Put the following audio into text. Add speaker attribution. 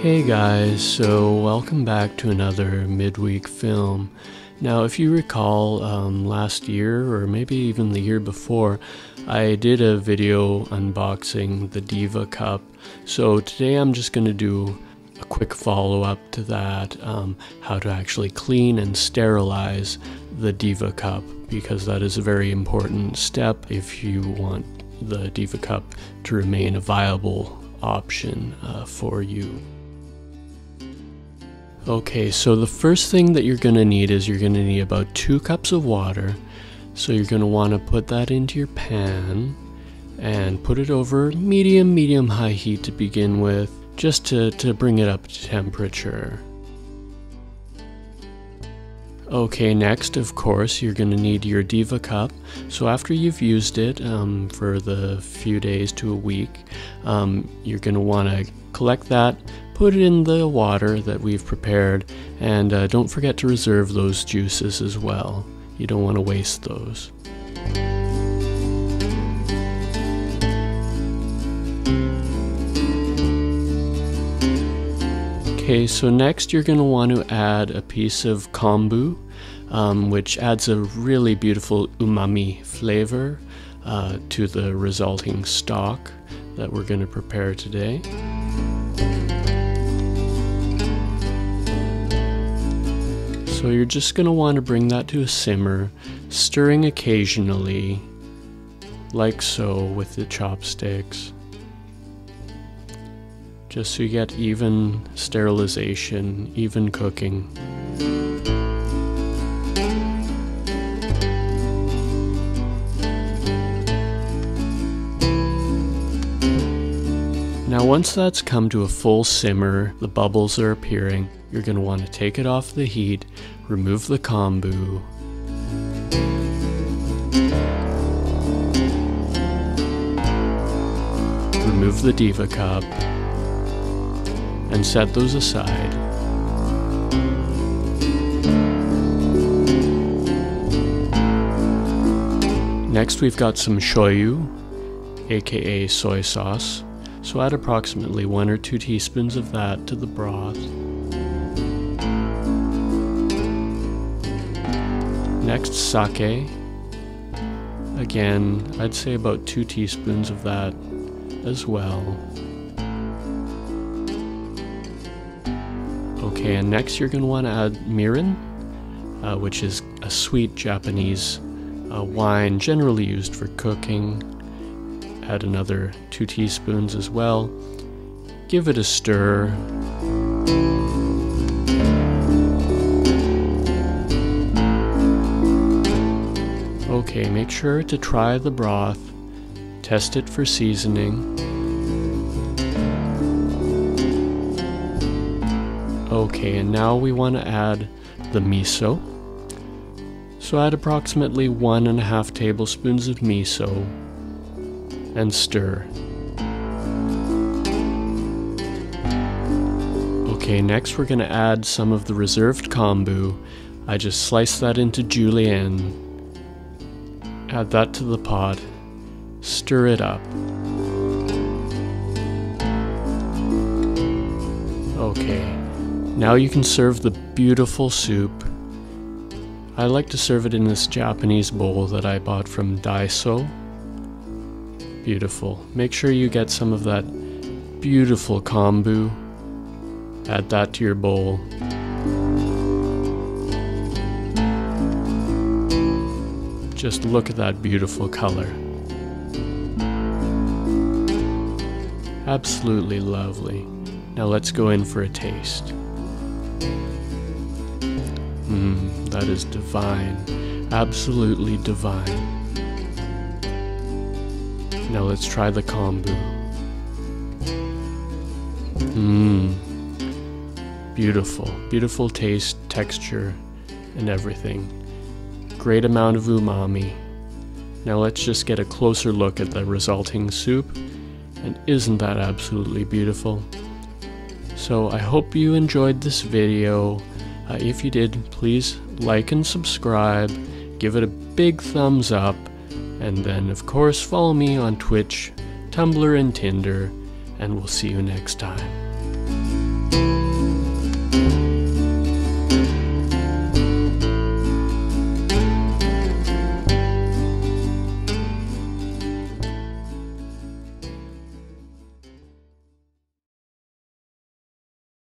Speaker 1: Hey guys, so welcome back to another midweek film. Now, if you recall, um, last year or maybe even the year before, I did a video unboxing the Diva Cup. So today I'm just going to do a quick follow up to that um, how to actually clean and sterilize the Diva Cup because that is a very important step if you want the Diva Cup to remain a viable option uh, for you. Okay, so the first thing that you're going to need is you're going to need about two cups of water. So you're going to want to put that into your pan and put it over medium, medium high heat to begin with, just to, to bring it up to temperature. Okay, next, of course, you're going to need your Diva cup. So after you've used it um, for the few days to a week, um, you're going to want to collect that, put it in the water that we've prepared, and uh, don't forget to reserve those juices as well. You don't want to waste those. Okay, so next you're going to want to add a piece of kombu, um, which adds a really beautiful umami flavor uh, to the resulting stock that we're going to prepare today. So you're just going to want to bring that to a simmer, stirring occasionally, like so with the chopsticks. Just so you get even sterilization, even cooking. Now once that's come to a full simmer, the bubbles are appearing, you're going to want to take it off the heat, remove the kombu, remove the Diva cup, and set those aside. Next we've got some shoyu, aka soy sauce. So add approximately one or two teaspoons of that to the broth. Next, sake. Again, I'd say about two teaspoons of that as well. Okay, and next you're going to want to add mirin, uh, which is a sweet Japanese uh, wine generally used for cooking add another two teaspoons as well. Give it a stir. Okay, make sure to try the broth, test it for seasoning. Okay, and now we want to add the miso. So add approximately one and a half tablespoons of miso and stir. Okay, next we're going to add some of the reserved kombu. I just sliced that into julienne. Add that to the pot. Stir it up. Okay, now you can serve the beautiful soup. I like to serve it in this Japanese bowl that I bought from Daiso. Beautiful. Make sure you get some of that beautiful kombu. Add that to your bowl. Just look at that beautiful color. Absolutely lovely. Now let's go in for a taste. Mmm, that is divine. Absolutely divine. Now let's try the kombu. Mmm. Beautiful. Beautiful taste, texture, and everything. Great amount of umami. Now let's just get a closer look at the resulting soup. And isn't that absolutely beautiful? So I hope you enjoyed this video. Uh, if you did, please like and subscribe. Give it a big thumbs up and then, of course, follow me on Twitch, Tumblr, and Tinder, and we'll see you next time.